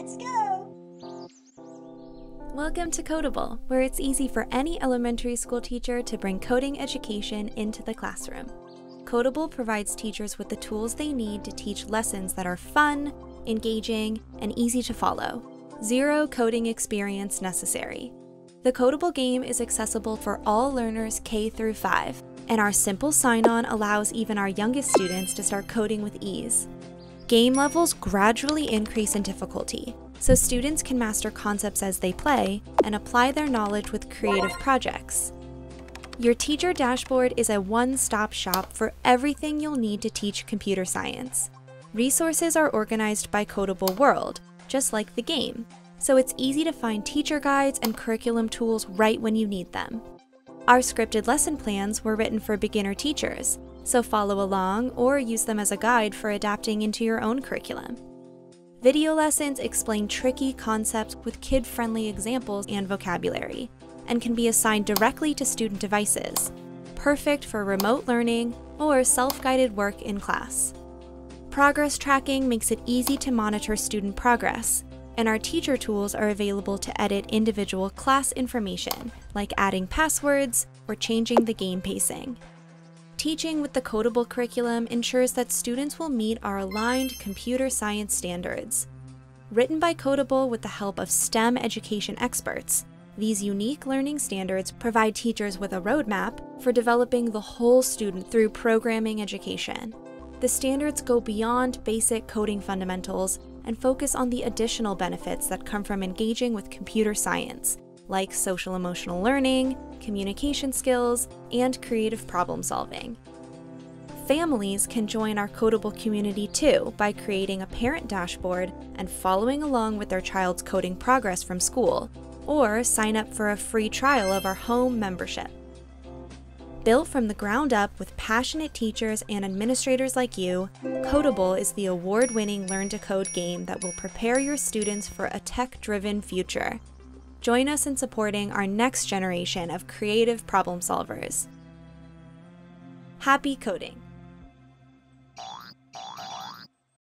Let's go! Welcome to Kodable, where it's easy for any elementary school teacher to bring coding education into the classroom. Kodable provides teachers with the tools they need to teach lessons that are fun, engaging, and easy to follow. Zero coding experience necessary. The Kodable game is accessible for all learners K through 5, and our simple sign-on allows even our youngest students to start coding with ease. Game levels gradually increase in difficulty, so students can master concepts as they play and apply their knowledge with creative projects. Your teacher dashboard is a one-stop shop for everything you'll need to teach computer science. Resources are organized by Kodable World, just like the game, so it's easy to find teacher guides and curriculum tools right when you need them. Our scripted lesson plans were written for beginner teachers, so follow along or use them as a guide for adapting into your own curriculum. Video lessons explain tricky concepts with kid-friendly examples and vocabulary, and can be assigned directly to student devices, perfect for remote learning or self-guided work in class. Progress tracking makes it easy to monitor student progress, and our teacher tools are available to edit individual class information, like adding passwords or changing the game pacing. Teaching with the Kodable curriculum ensures that students will meet our aligned computer science standards. Written by Kodable with the help of STEM education experts, these unique learning standards provide teachers with a roadmap for developing the whole student through programming education. The standards go beyond basic coding fundamentals and focus on the additional benefits that come from engaging with computer science, like social emotional learning, communication skills, and creative problem solving. Families can join our Kodable community too by creating a parent dashboard and following along with their child's coding progress from school, or sign up for a free trial of our home membership. Built from the ground up with passionate teachers and administrators like you, Kodable is the award winning Learn to Code game that will prepare your students for a tech driven future. Join us in supporting our next generation of creative problem solvers. Happy coding!